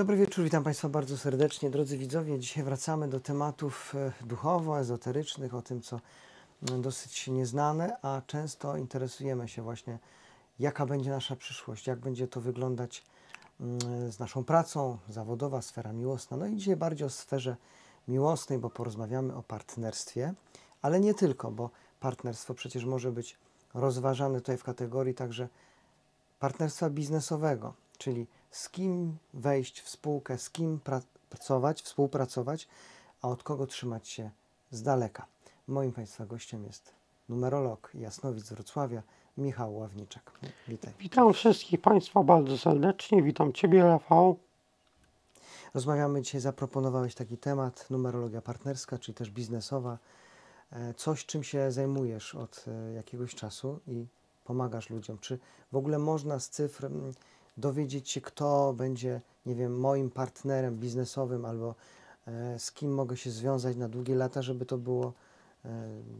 Dobry wieczór, witam Państwa bardzo serdecznie. Drodzy widzowie, dzisiaj wracamy do tematów e, duchowo-ezoterycznych, o tym, co mm, dosyć nieznane, a często interesujemy się właśnie, jaka będzie nasza przyszłość, jak będzie to wyglądać mm, z naszą pracą, zawodowa, sfera miłosna. No i dzisiaj bardziej o sferze miłosnej, bo porozmawiamy o partnerstwie, ale nie tylko, bo partnerstwo przecież może być rozważane tutaj w kategorii także partnerstwa biznesowego, czyli z kim wejść w spółkę, z kim pracować, współpracować, a od kogo trzymać się z daleka. Moim Państwa gościem jest numerolog Jasnowic z Wrocławia, Michał Ławniczek. Witaj. Witam wszystkich Państwa bardzo serdecznie. Witam Ciebie, Rafał. Rozmawiamy dzisiaj, zaproponowałeś taki temat, numerologia partnerska, czyli też biznesowa. E, coś, czym się zajmujesz od e, jakiegoś czasu i pomagasz ludziom. Czy w ogóle można z cyfr dowiedzieć się, kto będzie, nie wiem, moim partnerem biznesowym albo e, z kim mogę się związać na długie lata, żeby to było e,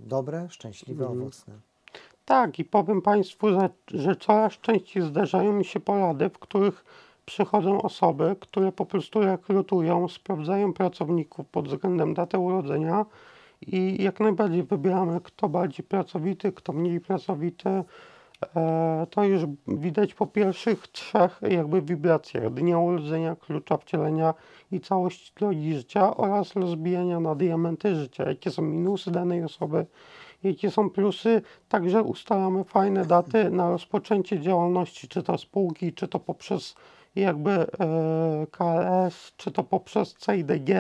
dobre, szczęśliwe, mhm. owocne. Tak, i powiem Państwu, że, coraz częściej zdarzają mi się porady, w których przychodzą osoby, które po prostu rekrutują, sprawdzają pracowników pod względem daty urodzenia i jak najbardziej wybieramy, kto bardziej pracowity, kto mniej pracowity, to już widać po pierwszych trzech jakby wibracjach dnia urodzenia, klucza wcielenia i całości drogi życia oraz rozbijania na diamenty życia, jakie są minusy danej osoby, jakie są plusy. Także ustalamy fajne daty na rozpoczęcie działalności, czy to spółki, czy to poprzez jakby e, KLS, czy to poprzez CIDG.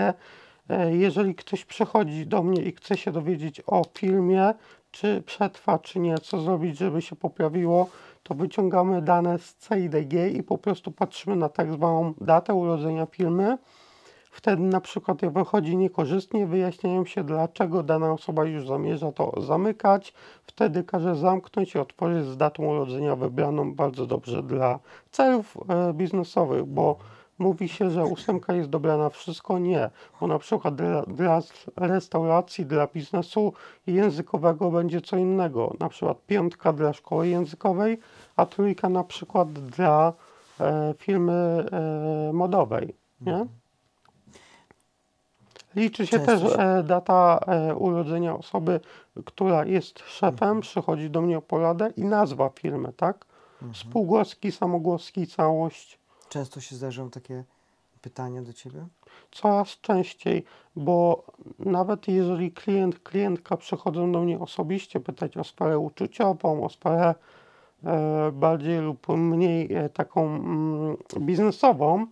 E, jeżeli ktoś przychodzi do mnie i chce się dowiedzieć o filmie, czy przetrwa, czy nie, co zrobić, żeby się poprawiło, to wyciągamy dane z CIDG i po prostu patrzymy na tak zwaną datę urodzenia firmy. Wtedy na przykład jak wychodzi niekorzystnie, wyjaśniają się dlaczego dana osoba już zamierza to zamykać. Wtedy każe zamknąć i otworzyć z datą urodzenia wybraną bardzo dobrze dla celów e, biznesowych, bo mówi się, że ósemka jest dobra na wszystko. Nie, bo na przykład dla, dla restauracji, dla biznesu językowego będzie co innego. Na przykład piątka dla szkoły językowej, a trójka na przykład dla e, firmy e, modowej. Nie? Mhm. Liczy się Często też e, data e, urodzenia osoby, która jest szefem, mhm. przychodzi do mnie o poradę i nazwa firmy, tak? Mhm. Spółgłoski, samogłoski, całość. Często się zdarzają takie pytania do Ciebie? Coraz częściej, bo nawet jeżeli klient, klientka przychodzą do mnie osobiście pytać o sferę uczuciową, o sferę e, bardziej lub mniej e, taką mm, biznesową,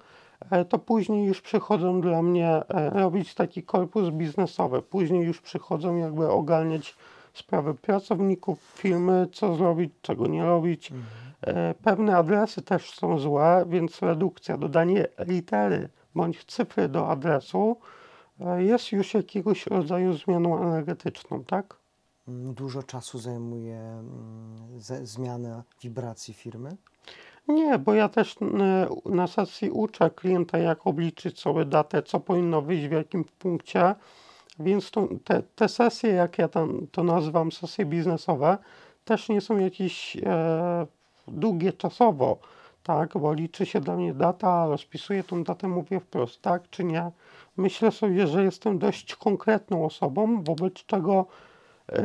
e, to później już przychodzą dla mnie e, robić taki korpus biznesowy. Później już przychodzą jakby ogarniać sprawy pracowników firmy, co zrobić, czego nie robić. Mhm E, pewne adresy też są złe, więc redukcja, dodanie litery bądź cyfry do adresu e, jest już jakiegoś rodzaju zmianą energetyczną, tak? Dużo czasu zajmuje mm, zmiana wibracji firmy? Nie, bo ja też na sesji uczę klienta, jak obliczyć sobie datę, co powinno wyjść w jakim punkcie. Więc to, te, te sesje, jak ja tam to nazywam, sesje biznesowe, też nie są jakieś e, długie czasowo, tak, bo liczy się dla mnie data, rozpisuję tą datę, mówię wprost, tak czy nie. Myślę sobie, że jestem dość konkretną osobą, wobec czego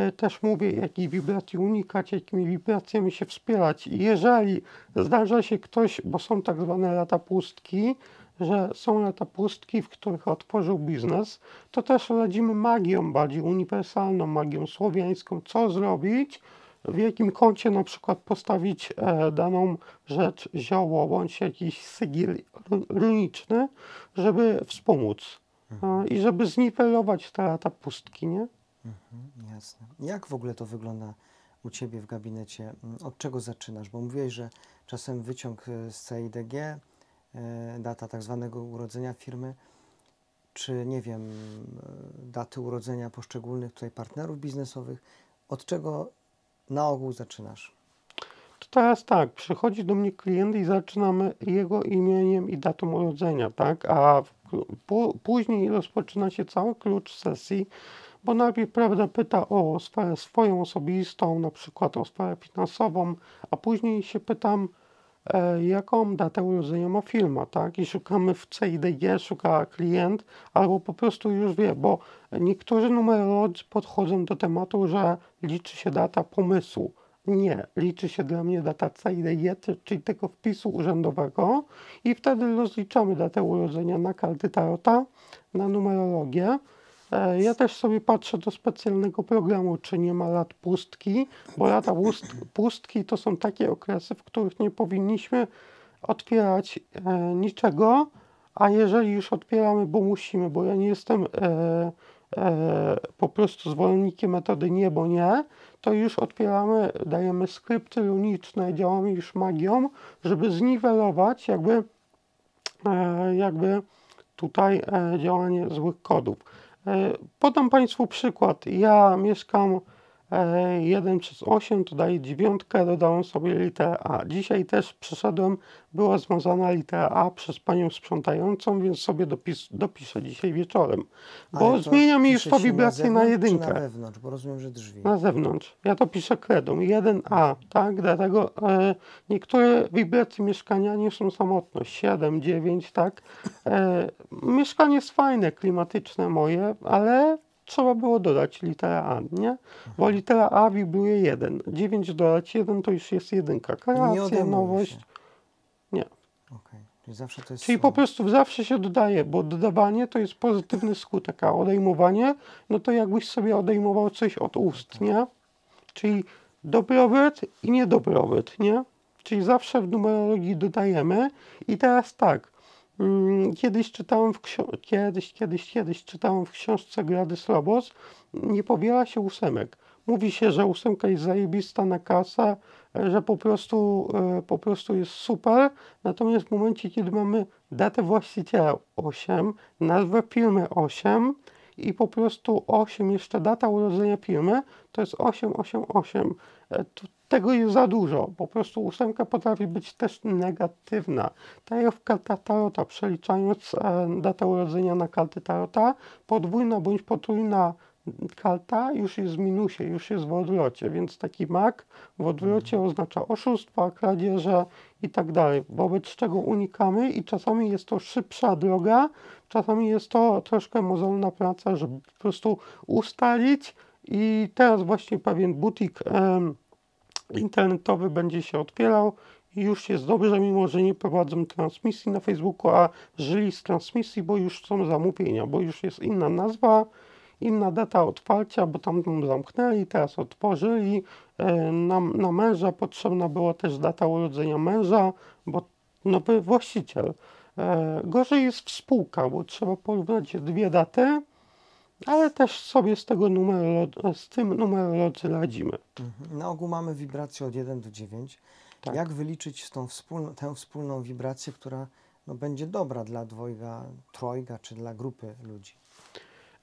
y, też mówię, jakich wibracji unikać, jakimi wibracjami się wspierać. I jeżeli zdarza się ktoś, bo są tak zwane lata pustki, że są lata pustki, w których otworzył biznes, to też radzimy magią bardziej uniwersalną, magią słowiańską, co zrobić, w jakim kącie na przykład postawić e, daną rzecz, zioło bądź jakiś sygil runiczny, żeby wspomóc mhm. i żeby zniwelować te lata pustki, nie? Mhm, jasne. Jak w ogóle to wygląda u Ciebie w gabinecie? Mm, od czego zaczynasz? Bo mówiłeś, że czasem wyciąg e, z CIDG, e, data tak zwanego urodzenia firmy, czy nie wiem, daty urodzenia poszczególnych tutaj partnerów biznesowych, od czego na ogół zaczynasz? To teraz tak, przychodzi do mnie klient i zaczynamy jego imieniem i datą urodzenia, tak? A później rozpoczyna się cały klucz sesji, bo najpierw prawda pyta o sferę swoją osobistą, na przykład o sferę finansową, a później się pytam e, jaką datę urodzenia ma firma, tak? I szukamy w CIDG, szuka klient, albo po prostu już wie, bo niektórzy numerolodzy podchodzą do tematu, że liczy się data pomysłu. Nie, liczy się dla mnie data CIDG, czyli tego wpisu urzędowego i wtedy rozliczamy datę urodzenia na karty tarota, na numerologię. E, Ja też sobie patrzę do specjalnego programu, czy nie ma lat pustki, bo lata pust- pustki to są takie okresy, w których nie powinniśmy otwierać e, niczego, a jeżeli już otwieramy, bo musimy, bo ja nie jestem e, po prostu zwolennikiem metody nie, bo nie, to już otwieramy, dajemy skrypty runiczne, działamy już magią, żeby zniwelować jakby, jakby tutaj działanie złych kodów. E, Podam Państwu przykład. Ja mieszkam 1 przez 8, to daje dziewiątkę, dodałem sobie literę A. Dzisiaj też przyszedłem, była zmazana litera A przez panią sprzątającą, więc sobie dopis, dopiszę dzisiaj wieczorem. Bo zmienia mi już to wibrację na, zewnątrz czy jedynkę. na wewnątrz, bo rozumiem, że drzwi. Na zewnątrz. Ja to piszę kredą. 1A, tak? Dlatego e, niektóre wibracje mieszkania nie są samotność. 7, 9, tak? E, mieszkanie jest fajne, klimatyczne moje, ale trzeba było dodać literę A, nie? Bo litera A wibruje 1. 9 dodać 1 to już jest jedynka. nie Kreacja, nowość. się. Nie. Okej, czyli zawsze to jest Czyli po prostu zawsze się dodaje, bo dodawanie to jest pozytywny skutek, a odejmowanie, no to jakbyś sobie odejmował coś od ust, nie? Czyli dobrobyt i niedobrobyt, nie? Czyli zawsze w numerologii dodajemy. I teraz tak, kiedyś czytałem w ksio- kiedyś, kiedyś, kiedyś czytałem w książce Grady Slobos, nie powiela się ósemek. Mówi się, że ósemka jest zajebista na kasę, e, że po prostu, e, po prostu jest super. Natomiast w momencie, kiedy mamy datę właściciela 8, nazwę firmy 8 i po prostu 8, jeszcze data urodzenia firmy, to jest 888. E, to Tego jest za dużo. Po prostu ósemka potrafi być też negatywna. Tak jak w kartach tarota, przeliczając e, datę urodzenia na karty tarota, podwójna bądź potrójna karta już jest w minusie, już jest w odwrocie, więc taki mak w odwrocie oznacza oszustwa, kradzieże i tak dalej, wobec czego unikamy i czasami jest to szybsza droga, czasami jest to troszkę mozolna praca, żeby po prostu ustalić i teraz właśnie pewien butik em, internetowy będzie się otwierał i już jest dobrze, mimo że nie prowadzą transmisji na Facebooku, a żyli z transmisji, bo już są zamówienia, bo już jest inna nazwa, inna data otwarcia, bo tam zamknęli, teraz otworzyli. E, Na, na męża potrzebna była też data urodzenia męża, bo nowy właściciel. E, Gorzej jest w bo trzeba porównać dwie daty, ale też sobie z tego numeru, z tym numerolodzy radzimy. Mhm. Na ogół mamy wibrację od 1 do 9. Tak. Jak wyliczyć tą wspólną, tę wspólną wibrację, która no, będzie dobra dla dwojga, trojga czy dla grupy ludzi?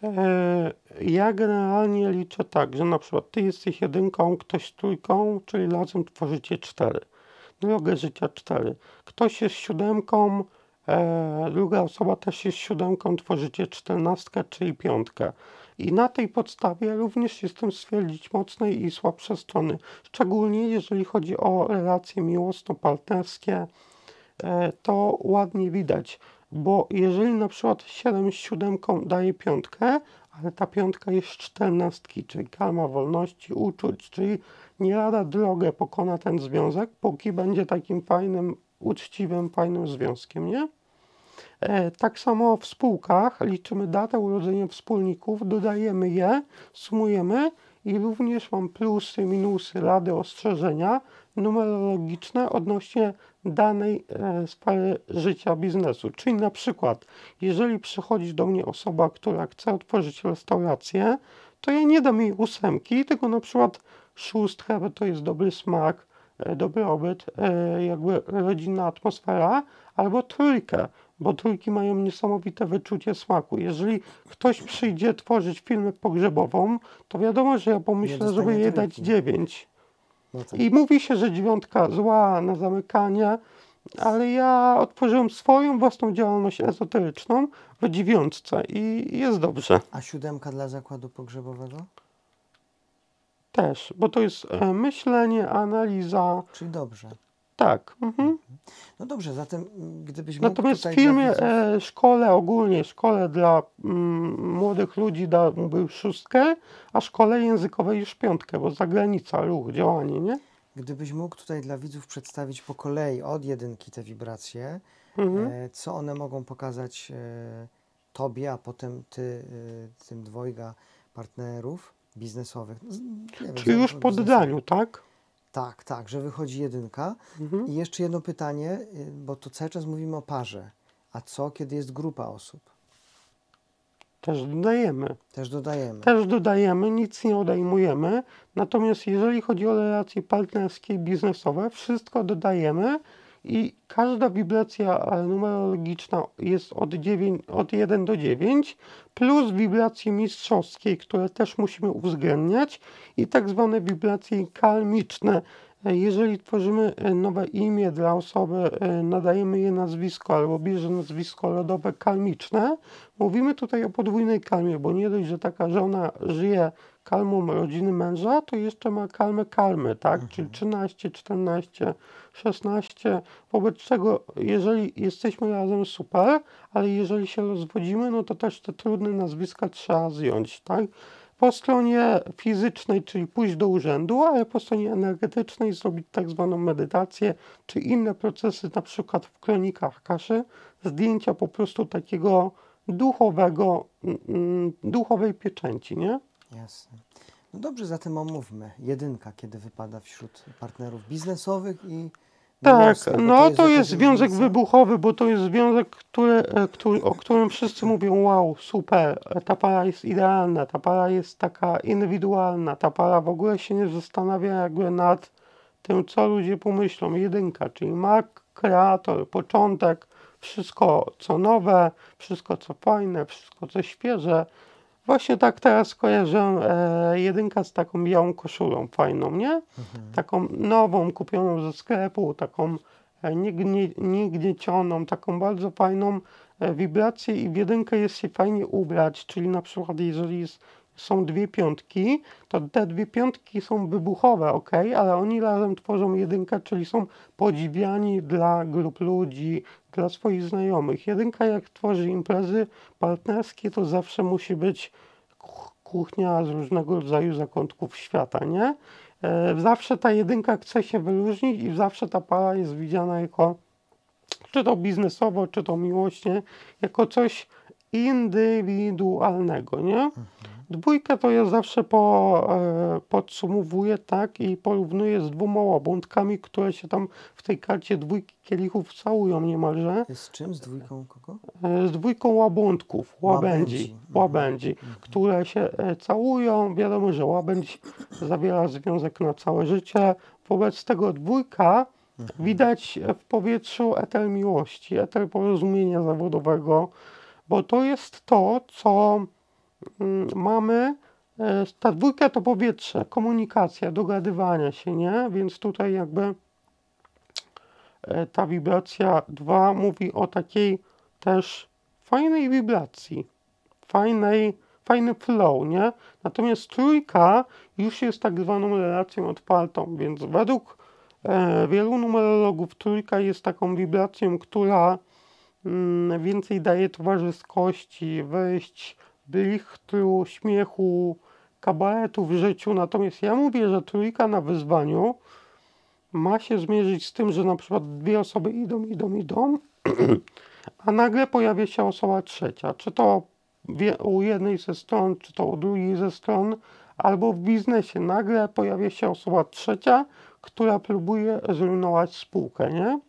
E, Ja generalnie liczę tak, że na przykład ty jesteś jedynką, ktoś trójką, czyli razem tworzycie cztery. Drogę życia cztery. Ktoś jest siódemką, e, druga osoba też jest siódemką, tworzycie czternastkę, czyli piątkę. I na tej podstawie również jestem stwierdzić mocne i słabsze strony. Szczególnie jeżeli chodzi o relacje miłosno-partnerskie, e, to ładnie widać, bo jeżeli na przykład 7 z siódemką daje piątkę, ale ta piątka jest czternastki, czyli karma wolności, uczuć, czyli nie lada drogę pokona ten związek, póki będzie takim fajnym, uczciwym, fajnym związkiem, nie? E, Tak samo w spółkach liczymy datę urodzenia wspólników, dodajemy je, sumujemy i również mam plusy, minusy, rady, ostrzeżenia numerologiczne odnośnie danej e, sfery życia biznesu. Czyli na przykład, jeżeli przychodzi do mnie osoba, która chce otworzyć restaurację, to ja nie dam jej ósemki, tylko na przykład szóstkę, bo to jest dobry smak, e, dobrobyt, jakby rodzinna atmosfera, albo trójkę, bo trójki mają niesamowite wyczucie smaku. Jeżeli ktoś przyjdzie tworzyć firmę pogrzebową, to wiadomo, że ja pomyślę, żeby jej dać dziewięć. No tak. I mówi się, że dziewiątka zła na zamykanie, ale ja otworzyłem swoją własną działalność ezoteryczną w dziewiątce i jest dobrze A siódemka dla zakładu pogrzebowego? też, bo to jest e, myślenie, analiza, Czyli dobrze. Tak. Mhm. No dobrze, zatem mm, gdybyś mógł Natomiast w filmie, widzów- e, szkole ogólnie, szkole dla mm, młodych ludzi dałby szóstkę, a szkole językowej już piątkę, bo zagranica, ruch, działanie, nie? Gdybyś mógł tutaj dla widzów przedstawić po kolei od jedynki te wibracje, Mhm. e, co one mogą pokazać e, tobie, a potem ty, e, tym dwojga partnerów biznesowych. No, nie wiem, Czyli już po biznesowych. oddaniu, tak? Tak, tak, że wychodzi jedynka. Mhm. I jeszcze jedno pytanie, y, bo to cały czas mówimy o parze. A co, kiedy jest grupa osób? Też dodajemy. Też dodajemy. Też dodajemy, nic nie odejmujemy. Natomiast jeżeli chodzi o relacje partnerskie i biznesowe, wszystko dodajemy i każda wibracja e, numerologiczna jest od, 9, od 1 do 9, plus wibracje mistrzowskie, które też musimy uwzględniać i tak zwane wibracje kalmiczne. E, Jeżeli tworzymy e, nowe imię dla osoby, e, nadajemy je nazwisko albo bierze nazwisko rodowe kalmiczne, mówimy tutaj o podwójnej kalmie, bo nie dość, że taka żona żyje kalmą rodziny męża, to jeszcze ma kalmę kalmy, tak? Czyli 13, 14, 16, wobec czego jeżeli jesteśmy razem super, ale jeżeli się rozwodzimy, no to też te trudne nazwiska trzeba zdjąć, tak? Po stronie fizycznej, czyli pójść do urzędu, ale po stronie energetycznej zrobić tak zwaną medytację, czy inne procesy, na przykład w kronikach kaszy, zdjęcia po prostu takiego duchowego, mm, mm, duchowej pieczęci, nie? Jasne. No dobrze, zatem omówmy. Jedynka, kiedy wypada wśród partnerów biznesowych i Tak, no to jest związek wybuchowy, bo to jest związek, który, e, który, o którym wszyscy mówią, wow, super, e, ta para jest idealna, ta para jest taka indywidualna, ta para w ogóle się nie zastanawia jakby nad tym, co ludzie pomyślą. Jedynka, czyli mak, kreator, początek, wszystko co nowe, wszystko co fajne, wszystko co świeże. Właśnie tak teraz kojarzę e, jedynka z taką białą koszulą fajną, nie? Taką nową, kupioną ze sklepu, taką e, niegnie, niegniecioną, taką bardzo fajną e, wibrację i w jedynkę jest się fajnie ubrać, czyli na przykład jeżeli jest, są dwie piątki, to te dwie piątki są wybuchowe, ok, ale oni razem tworzą jedynkę, czyli są podziwiani dla grup ludzi, dla swoich znajomych. Jedynka jak tworzy imprezy partnerskie, to zawsze musi być kuch- kuchnia z różnego rodzaju zakątków świata, nie? E, Zawsze ta jedynka chce się wyróżnić i zawsze ta para jest widziana jako, czy to biznesowo, czy to miłośnie, jako coś indywidualnego, nie? Dwójkę to ja zawsze po, e, podsumowuję tak i porównuję z dwoma łabątkami, które się tam w tej karcie dwójki kielichów całują niemalże. Z czym? Z dwójką kogo? E, z dwójką łabądków, łabędzi, Łabędzi. Mhm. łabędzi, które się e, całują. Wiadomo, że łabędź zawiera związek na całe życie. Wobec tego dwójka Mhm. widać w powietrzu eter miłości, eter porozumienia zawodowego, bo to jest to, co mamy. e, Ta dwójka to powietrze, komunikacja, dogadywania się, nie? Więc tutaj jakby e, ta wibracja 2 mówi o takiej też fajnej wibracji, fajnej, fajny flow, nie? Natomiast trójka już jest tak zwaną relacją otwartą, więc według e, wielu numerologów trójka jest taką wibracją, która mm, więcej daje towarzyskości, wejść, blichtru, śmiechu, kabaretu w życiu. Natomiast ja mówię, że trójka na wyzwaniu ma się zmierzyć z tym, że na przykład dwie osoby idą, idą, idą, a nagle pojawia się osoba trzecia. Czy to u jednej ze stron, czy to u drugiej ze stron, albo w biznesie nagle pojawia się osoba trzecia, która próbuje zrujnować spółkę, nie?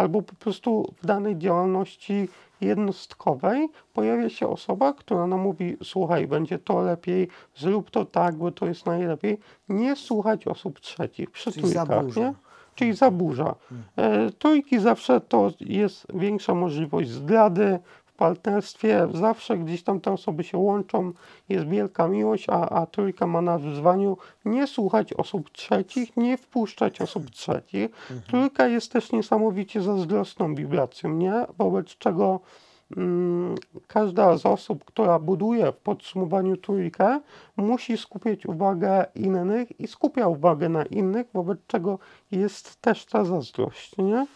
Albo po prostu w danej działalności jednostkowej pojawia się osoba, która nam mówi: Słuchaj, będzie to lepiej, zrób to tak, bo to jest najlepiej. Nie słuchać osób trzecich przy Czyli trójkach, zaburza. nie? Czyli zaburza. E, trójki zawsze to jest większa możliwość zdrady partnerstwie. Zawsze gdzieś tam te osoby się łączą, jest wielka miłość, a, a trójka ma na wyzwaniu nie słuchać osób trzecich, nie wpuszczać osób trzecich. Trójka jest też niesamowicie zazdrosną wibracją, nie? Wobec czego każda z osób, która buduje w podsumowaniu trójkę, musi skupiać uwagę innych i skupia uwagę na innych, wobec czego jest też ta zazdrość, nie?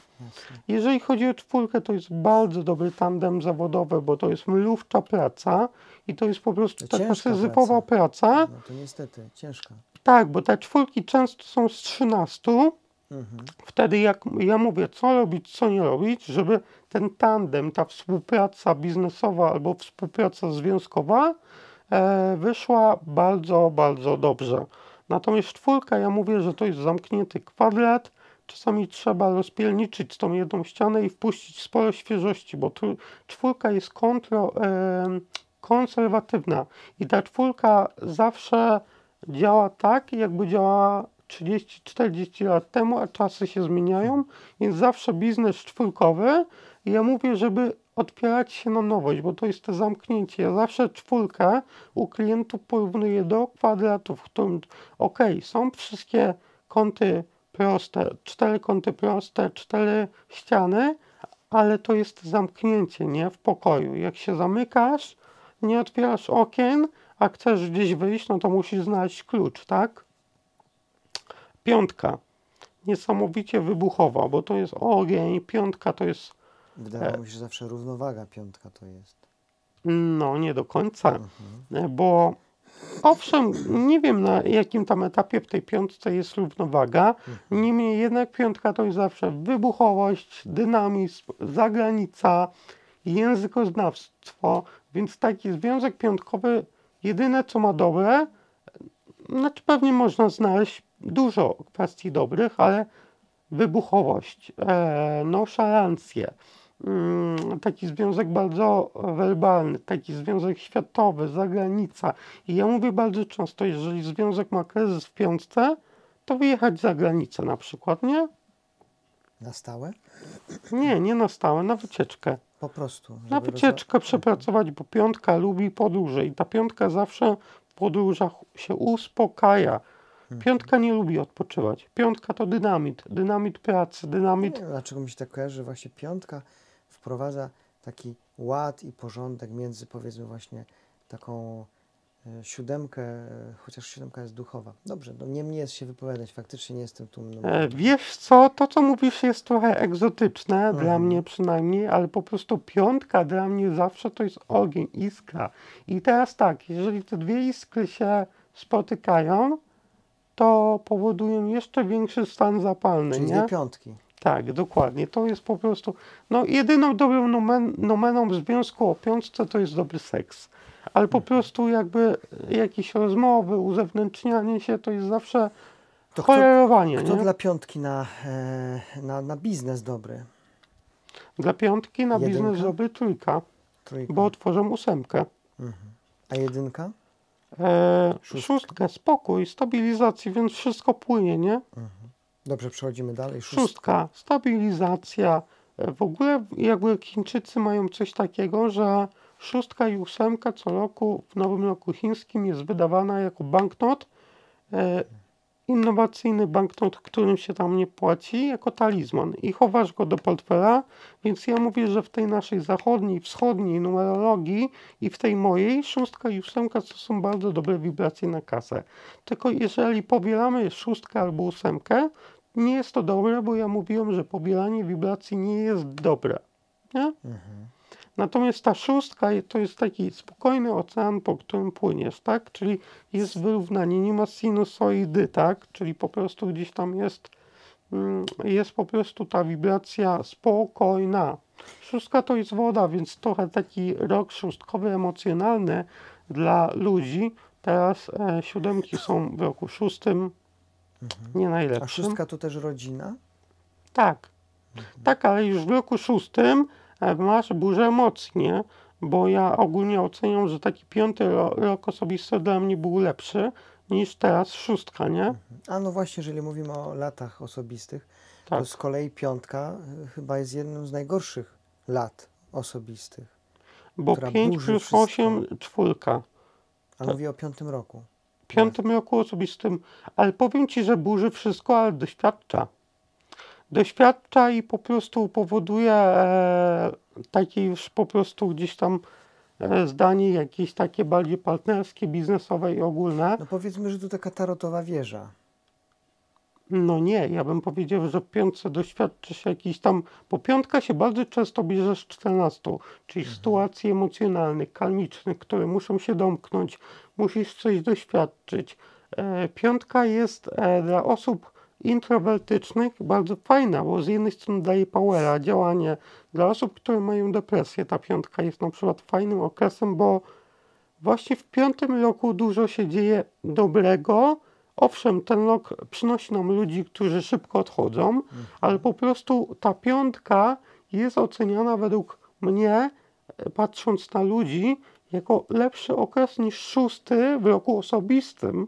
Jeżeli chodzi o czwórkę, to jest bardzo dobry tandem zawodowy, bo to jest mrówcza praca i to jest po prostu To taka syzyfowa praca. No to niestety, ciężka. Tak, bo te czwórki często są z 13. Mhm. Wtedy jak ja mówię, co robić, co nie robić, żeby ten tandem, ta współpraca biznesowa albo współpraca związkowa e, wyszła bardzo, bardzo dobrze. Natomiast czwórka, ja mówię, że to jest zamknięty kwadrat. Czasami trzeba rozpielniczyć tą jedną ścianę i wpuścić sporo świeżości, bo tu, czwórka jest kontro, e, konserwatywna i ta czwórka zawsze działa tak, jakby działała 30-40 lat temu, a czasy się zmieniają, więc zawsze biznes czwórkowy. Ja mówię, żeby odpierać się na nowość, bo to jest to zamknięcie. Ja zawsze czwórkę u klientów porównuję do kwadratu, w którym ok, są wszystkie kąty proste, cztery kąty proste, cztery ściany, ale to jest zamknięcie, nie? W pokoju. Jak się zamykasz, nie otwierasz okien, a chcesz gdzieś wyjść, no to musisz znaleźć klucz, tak? Piątka. Niesamowicie wybuchowa, bo to jest ogień. Piątka to jest, Wydawało mi się, że zawsze równowaga piątka to jest. no nie do końca, Mhm. E, bo owszem, nie wiem na jakim tam etapie w tej piątce jest równowaga. Niemniej jednak piątka to jest zawsze wybuchowość, dynamizm, zagranica, językoznawstwo, więc taki związek piątkowy jedyne co ma dobre, znaczy pewnie można znaleźć dużo kwestii dobrych, ale wybuchowość, e, nonszalancję, mm, taki związek bardzo werbalny, taki związek światowy, zagranica. I ja mówię bardzo często, jeżeli związek ma kryzys w piątce, to wyjechać za granicę na przykład, nie? Na stałe? Nie, nie na stałe, na wycieczkę. Po prostu. Na wycieczkę przepracować, bo piątka lubi podróże i ta piątka zawsze w podróżach się uspokaja. Piątka nie lubi odpoczywać. Piątka to dynamit, dynamit pracy, Nie dynamit. wiem, dlaczego mi się tak kojarzy, że właśnie piątka wprowadza taki ład i porządek między powiedzmy właśnie taką e, siódemkę, e, chociaż siódemka jest duchowa. Dobrze, no nie mnie jest się wypowiadać, faktycznie nie jestem tu. No, E, wiesz co, to co mówisz jest trochę egzotyczne, dla Mhm. mnie przynajmniej, ale po prostu piątka dla mnie zawsze to jest ogień, iskra. I teraz tak, jeżeli te dwie iskry się spotykają, to powodują jeszcze większy stan zapalny, czyli nie? dwie piątki. Tak, dokładnie. To jest po prostu. No, jedyną dobrą nomen, nomeną w związku o piątce to jest dobry seks. Ale po prostu jakby jakieś rozmowy, uzewnętrznianie się to jest zawsze To kto, cholerowanie. kto nie? dla piątki na, e, na, na biznes dobry? Dla piątki na Jedynka? biznes dobry trójka, Trójka. bo otworzą ósemkę. Mhm. A jedynka? E, Szóstka. spokój, stabilizacji, więc wszystko płynie, nie? Dobrze, przechodzimy dalej. Szóstka. Szóstka, stabilizacja. E, W ogóle jakby Chińczycy mają coś takiego, że szóstka i ósemka co roku w Nowym Roku Chińskim jest wydawana jako banknot. E, innowacyjny banknot, którym się tam nie płaci, jako talizman i chowasz go do portfela, więc ja mówię, że w tej naszej zachodniej, wschodniej numerologii i w tej mojej szóstka i ósemka to są bardzo dobre wibracje na kasę. Tylko jeżeli powielamy szóstkę albo ósemkę, nie jest to dobre, bo ja mówiłem, że pobieranie wibracji nie jest dobre. Nie? Natomiast ta szóstka to jest taki spokojny ocean, po którym płyniesz, tak? Czyli jest wyrównanie, nie ma sinusoidy, tak? Czyli po prostu gdzieś tam jest, mm, jest po prostu ta wibracja spokojna. Szóstka to jest woda, więc trochę taki rok szóstkowy emocjonalny dla ludzi. Teraz e, siódemki są w roku szóstym, nie A najlepszym. szóstka to też rodzina? Tak. Tak, ale już w roku szóstym masz burzę emocji, nie? Bo ja ogólnie oceniam, że taki piąty ro- rok osobisty dla mnie był lepszy niż teraz szóstka, nie? A no właśnie, jeżeli mówimy o latach osobistych, Tak. to z kolei piątka y, chyba jest jednym z najgorszych lat osobistych. Bo która 5 burzy plus wszystko. 8, czwórka. A mówię o piątym roku. Piątym roku osobistym, ale powiem Ci, że burzy wszystko, ale doświadcza. Doświadcza i po prostu powoduje e, takie już po prostu gdzieś tam e, zdanie jakieś takie bardziej partnerskie, biznesowe i ogólne. No powiedzmy, że tu taka tarotowa wieża. No nie, ja bym powiedział, że w piątce doświadczy się jakiś tam, bo piątka się bardzo często bierze z 14, czyli sytuacji emocjonalnych, kalmicznych, które muszą się domknąć, musisz coś doświadczyć. E, piątka jest e, dla osób introwertycznych bardzo fajna, bo z jednej strony daje powera, działanie. Dla osób, które mają depresję, ta piątka jest na przykład fajnym okresem, bo właśnie w piątym roku dużo się dzieje dobrego. Owszem, ten rok przynosi nam ludzi, którzy szybko odchodzą, ale po prostu ta piątka jest oceniana według mnie, e, patrząc na ludzi, jako lepszy okres niż szósty w roku osobistym,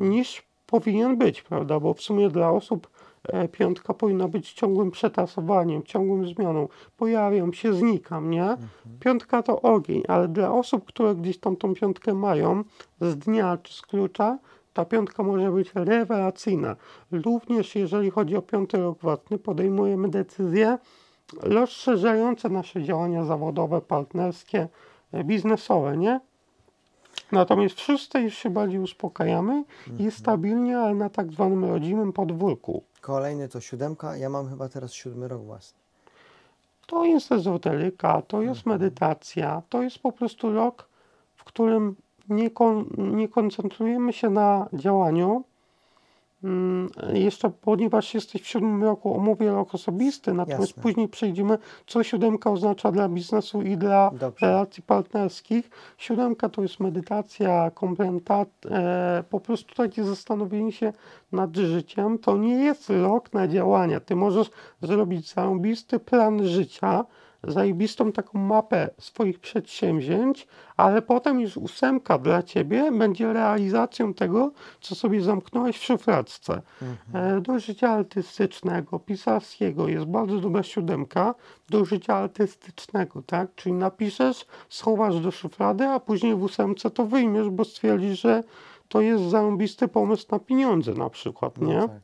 niż powinien być, prawda? Bo w sumie dla osób e, piątka powinna być ciągłym przetasowaniem, ciągłym zmianą. Pojawiam się, znikam, nie? Piątka to ogień, ale dla osób, które gdzieś tam tą piątkę mają z dnia czy z klucza, ta piątka może być rewelacyjna. Również jeżeli chodzi o piąty rok własny, podejmujemy decyzje rozszerzające nasze działania zawodowe, partnerskie, e, biznesowe, nie? Natomiast w szóstej już się bardziej uspokajamy i stabilnie, ale na tak zwanym rodzimym podwórku. Kolejny to siódemka, ja mam chyba teraz siódmy rok własny. To jest ezoteryka, to jest medytacja, to jest po prostu rok, w którym nie, kon, nie koncentrujemy się na działaniu. Mm, Jeszcze ponieważ jesteś w siódmym roku, omówię rok osobisty, natomiast Jasne. później przejdziemy, co siódemka oznacza dla biznesu i dla Dobrze. relacji partnerskich. Siódemka to jest medytacja, komplementat, e, po prostu takie zastanowienie się nad życiem. To nie jest rok na działania. Ty możesz zrobić zarąbisty plan życia, zajebistą taką mapę swoich przedsięwzięć, ale potem już ósemka dla ciebie będzie realizacją tego, co sobie zamknąłeś w szufladce. E, Do życia artystycznego, pisarskiego jest bardzo dobra siódemka, do życia artystycznego, tak? Czyli napiszesz, schowasz do szuflady, a później w ósemce to wyjmiesz, bo stwierdzisz, że to jest zarąbisty pomysł na pieniądze na przykład, nie? No tak.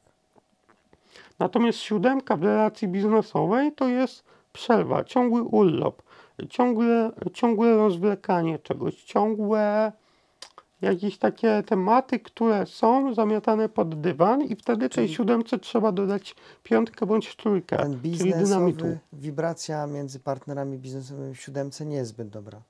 Natomiast siódemka w relacji biznesowej to jest przerwa, ciągły urlop, ciągle, ciągłe rozwlekanie czegoś, ciągłe jakieś takie tematy, które są zamiatane pod dywan i wtedy tej siódemce trzeba dodać piątkę bądź trójkę, Ten czyli dynamitu. wibracja między partnerami biznesowymi w siódemce nie jest zbyt dobra.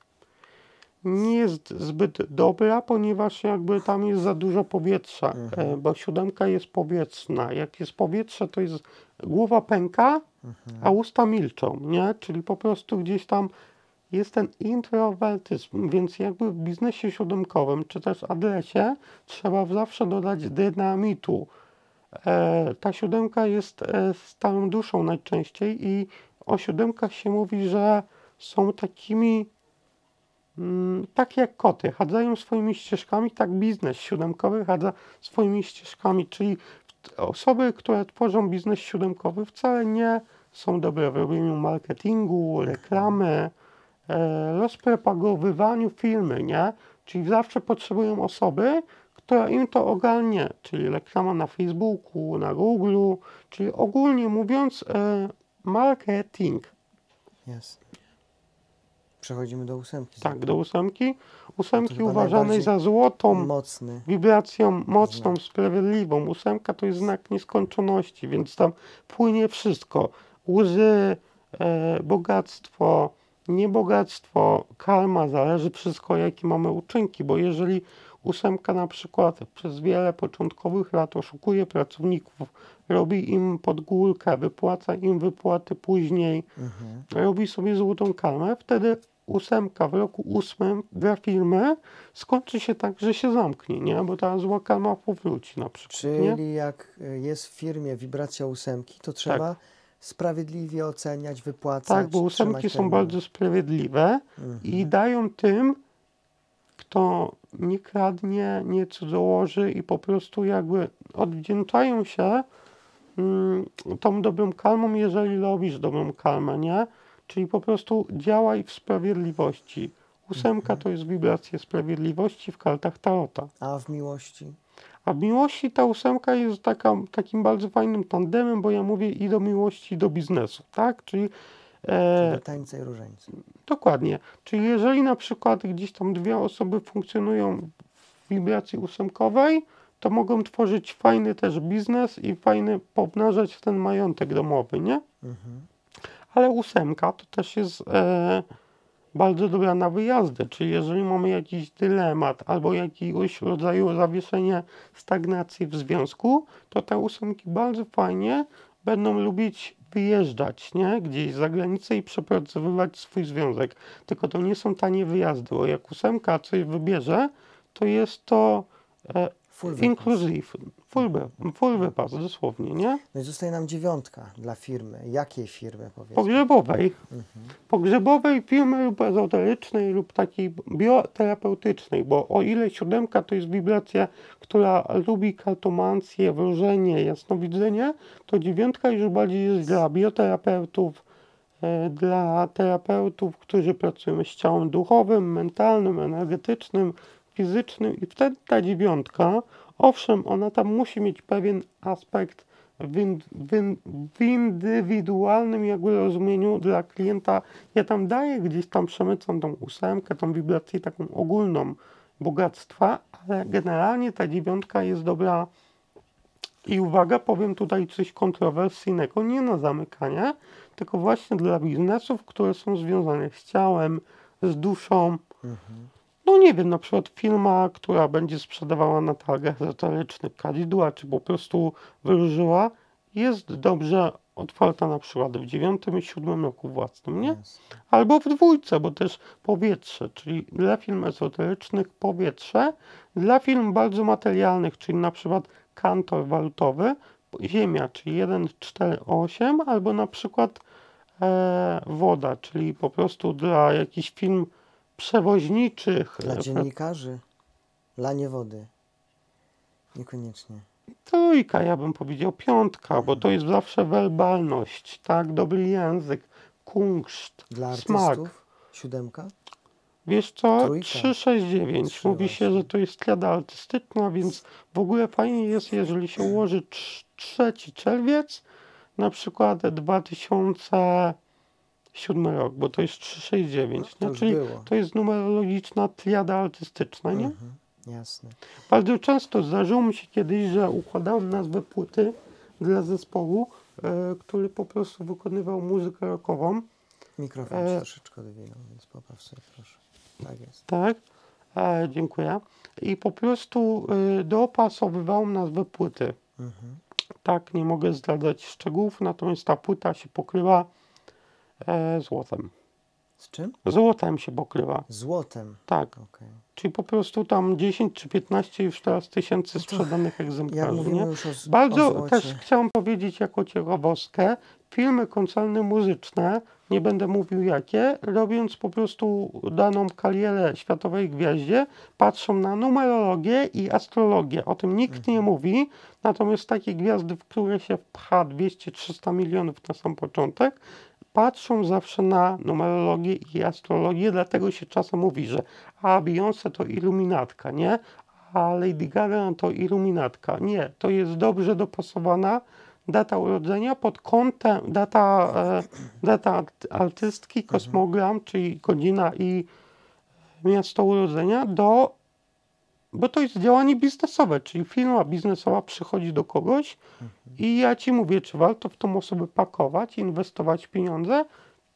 Nie jest zbyt dobra, ponieważ jakby tam jest za dużo powietrza, e, bo siódemka jest powietrzna. Jak jest powietrze, to jest głowa pęka, a usta milczą, nie? Czyli po prostu gdzieś tam jest ten introwertyzm, więc jakby w biznesie siódemkowym, czy też adresie, trzeba zawsze dodać dynamitu. E, ta siódemka jest e, stałą duszą najczęściej i o siódemkach się mówi, że są takimi tak jak koty, chadzają swoimi ścieżkami, tak biznes siódemkowy chadza swoimi ścieżkami, czyli osoby, które tworzą biznes siódemkowy wcale nie są dobre w robieniu marketingu, reklamy, e, rozpropagowywaniu firmy, nie? Czyli zawsze potrzebują osoby, która im to ogarnie, czyli reklama na Facebooku, na Google, czyli ogólnie mówiąc e, marketing. Jasne. Przechodzimy do ósemki. Tak, do ósemki. Ósemki uważanej za złotą Mocny. wibracją mocną, sprawiedliwą. Ósemka to jest znak nieskończoności, więc tam płynie wszystko. Łzy, e, bogactwo, niebogactwo, karma, zależy wszystko jakie mamy uczynki, bo jeżeli ósemka na przykład przez wiele początkowych lat oszukuje pracowników, robi im podgórkę, wypłaca im wypłaty później, Mhm. robi sobie złotą karmę, wtedy ósemka w roku ósmym dla firmy skończy się tak, że się zamknie, nie? Bo ta zła karma powróci na przykład, nie? Czyli jak y, jest w firmie wibracja ósemki, to trzeba sprawiedliwie oceniać, wypłacać. Tak, bo ósemki są bardzo sprawiedliwe i dają tym, kto nie kradnie, nie cudzołoży i po prostu jakby odwdzięczają się mm, tą dobrą karmą, jeżeli robisz dobrą karmę, nie? Czyli po prostu działaj w sprawiedliwości. Ósemka to jest wibracja sprawiedliwości w kartach Tarota. A w miłości? A w miłości ta ósemka jest taka, takim bardzo fajnym tandemem, bo ja mówię i do miłości, i do biznesu, tak? Czyli e, Do tańca i różańca. Dokładnie. Czyli jeżeli na przykład gdzieś tam dwie osoby funkcjonują w wibracji ósemkowej, to mogą tworzyć fajny też biznes i fajny pomnażać ten majątek domowy, nie? Mhm. Ale ósemka to też jest e, bardzo dobra na wyjazdy, czyli jeżeli mamy jakiś dylemat albo jakiegoś rodzaju zawieszenie stagnacji w związku, to te ósemki bardzo fajnie będą lubić wyjeżdżać, nie? Gdzieś za granicę i przepracowywać swój związek. Tylko to nie są tanie wyjazdy, bo jak ósemka coś wybierze, to jest to e, Full inclusive, full, full wypas, dosłownie, nie? No i zostaje nam dziewiątka dla firmy. Jakiej firmy powiedzmy? Pogrzebowej. Pogrzebowej firmy lub ezoterycznej lub takiej bioterapeutycznej, bo o ile siódemka to jest wibracja, która lubi kartomancję, wróżenie, jasnowidzenie, to dziewiątka już bardziej jest dla bioterapeutów, e, dla terapeutów, którzy pracują z ciałem duchowym, mentalnym, energetycznym, fizycznym i wtedy ta dziewiątka, owszem, ona tam musi mieć pewien aspekt w, in, w, in, w indywidualnym jakby rozumieniu dla klienta. Ja tam daję gdzieś tam, przemycam tą ósemkę, tą wibrację taką ogólną bogactwa, ale generalnie ta dziewiątka jest dobra i uwaga, powiem tutaj coś kontrowersyjnego, nie na zamykanie, tylko właśnie dla biznesów, które są związane z ciałem, z duszą. No nie wiem, na przykład firma, która będzie sprzedawała na targach ezoterycznych kadzidła, czy po prostu wróżyła, jest dobrze otwarta na przykład w dziewiątym i siódmym roku własnym, nie? Albo w dwójce, bo też powietrze, czyli dla film ezoterycznych powietrze, dla film bardzo materialnych, czyli na przykład kantor walutowy, ziemia, czyli 1, 4, 8, albo na przykład e, woda, czyli po prostu dla jakichś film przewoźniczych. Dla dziennikarzy? Lanie wody? Niekoniecznie. Trójka, ja bym powiedział piątka, bo to jest zawsze werbalność, tak? Dobry język, kunszt, Dla smak. artystów? Siódemka? Wiesz co? Trójka. 369. Trzy Mówi się, że to jest triada artystyczna, więc w ogóle fajnie jest, jeżeli się ułoży trz- trzeci czerwiec, na przykład 2007 rok, bo to jest 369, No, nie? czyli było. to jest numerologiczna triada artystyczna, nie? Mhm. Jasne. Bardzo często zdarzyło mi się kiedyś, że układałem nazwę płyty dla zespołu, e, który po prostu wykonywał muzykę rockową, Mikrofon E, troszeczkę odwinął, więc popraw sobie proszę. Tak jest. tak? E, dziękuję. I po prostu e, dopasowywałem nazwę płyty. Mhm. Tak, nie mogę zdradzać szczegółów, natomiast ta płyta się pokrywa e, złotem. Z czym? Złotem się pokrywa, Złotem. tak. Okej. Czyli po prostu tam 10 czy 15 już teraz tysięcy sprzedanych Jak egzemplarzy. mówimy nie? już o, o Bardzo złocie. też chciałem powiedzieć jako ciekawostkę, filmy koncerny muzyczne, nie będę mówił jakie, robiąc po prostu daną karierę światowej gwiaździe, patrzą na numerologię i astrologię. O tym nikt nie mówi, natomiast takie gwiazdy, w które się wpcha 200-300 milionów na sam początek, patrzą zawsze na numerologię i astrologię, dlatego się czasem mówi, że a Beyoncé to iluminatka, nie? A Lady Gaga to iluminatka. Nie, to jest dobrze dopasowana data urodzenia pod kątem data, e, data art- artystki, kosmogram, czyli godzina i miasto urodzenia do bo to jest działanie biznesowe, czyli firma biznesowa przychodzi do kogoś i ja ci mówię, czy warto w tą osobę pakować, inwestować pieniądze,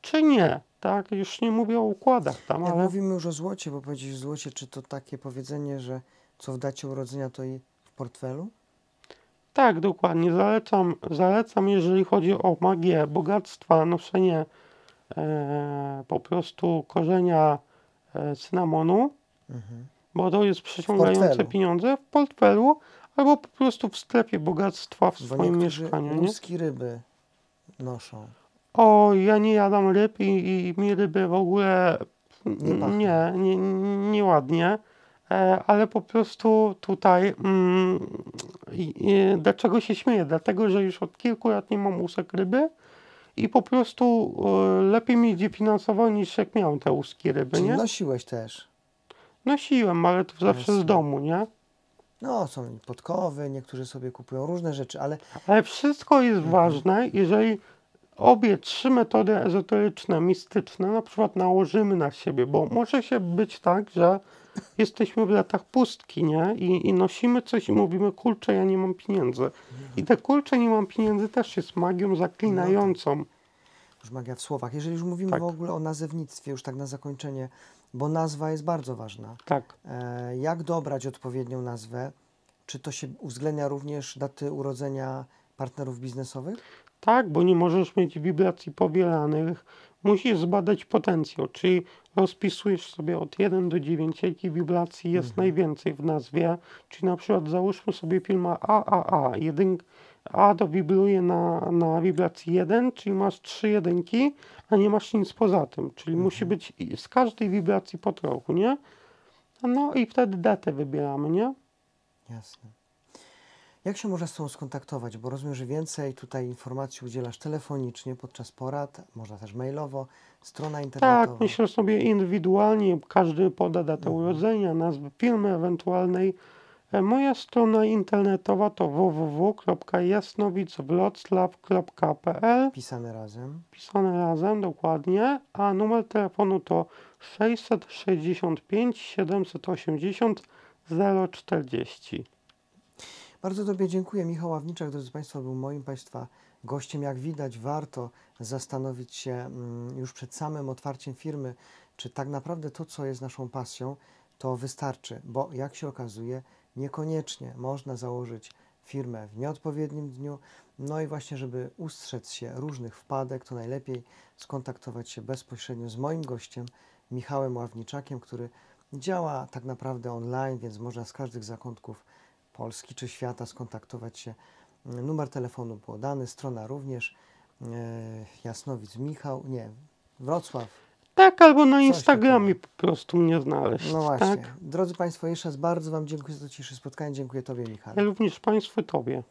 czy nie. Tak, już nie mówię o układach tam, ale mówimy już o złocie, bo powiedzieć złocie, czy to takie powiedzenie, że co w dacie urodzenia, to i w portfelu? tak, dokładnie. Zalecam, zalecam, jeżeli chodzi o magię bogactwa, noszenie e, po prostu korzenia e, cynamonu, Mhm. Bo to jest przyciągające portfelu. pieniądze w portfelu, albo po prostu w sklepie bogactwa w Bo swoim mieszkaniu. Nie? łuski ryby noszą. O, ja nie jadam ryb i, i mi ryby w ogóle Nie pachną. nie, nie, nieładnie, e, ale po prostu tutaj mm, i, i, dlaczego się śmieję? Dlatego, że już od kilku lat nie mam łusek ryby i po prostu e, lepiej mi idzie finansowo niż jak miałem te łuski ryby, Czyli nie? nosiłeś też. Nosiłem, ale to zawsze z domu, nie? No, są podkowy, niektórzy sobie kupują różne rzeczy, ale Ale wszystko jest ważne, jeżeli obie trzy metody ezoteryczne, mistyczne na przykład nałożymy na siebie, bo może się być tak, że jesteśmy w latach pustki, nie? I, I nosimy coś i mówimy, kurczę, ja nie mam pieniędzy. I te kurczę, nie mam pieniędzy też jest magią zaklinającą. już magia w słowach. Jeżeli już mówimy Tak. w ogóle o nazewnictwie, już tak na zakończenie, bo nazwa jest bardzo ważna. Tak. E, jak dobrać odpowiednią nazwę? Czy to się uwzględnia również daty urodzenia partnerów biznesowych? Tak, bo nie możesz mieć wibracji powielanych. Musisz zbadać potencjał, czyli rozpisujesz sobie od 1 do 9, jakich wibracji jest najwięcej w nazwie. Czyli na przykład załóżmy sobie firma AAA. Jedyn, A to wibruje na, na wibracji 1, czyli masz 3 jedynki, a nie masz nic poza tym. Czyli musi być z każdej wibracji po trochu, nie? No i wtedy datę wybieramy, nie? Jasne. Jak się można z Tobą skontaktować? Bo rozumiem, że więcej tutaj informacji udzielasz telefonicznie podczas porad, można też mailowo, strona internetowa. Tak, myślę sobie indywidualnie, każdy poda datę urodzenia, nazwę firmy ewentualnej. Moja strona internetowa to www.jasnowicwloclaw.pl Pisane razem. pisane razem dokładnie, a numer telefonu to 665 780 040. Bardzo Tobie dziękuję. Michał Ławniczak, drodzy Państwo, był moim Państwa gościem. Jak widać, warto zastanowić się mm, już przed samym otwarciem firmy, czy tak naprawdę to, co jest naszą pasją, to wystarczy, bo jak się okazuje, niekoniecznie można założyć firmę w nieodpowiednim dniu. No i właśnie, żeby ustrzec się różnych wpadek, to najlepiej skontaktować się bezpośrednio z moim gościem, Michałem Ławniczakiem, który działa tak naprawdę online, więc można z każdych zakątków Polski czy świata skontaktować się. Numer telefonu podany, strona również. E, Jasnowic Michał, nie, Wrocław. Tak, albo na Coś Instagramie takiego. po prostu mnie znaleźć. No właśnie. Tak? Drodzy Państwo, jeszcze raz bardzo Wam dziękuję za dzisiejsze spotkanie. Dziękuję Tobie, Michał. Ja również Państwu Tobie.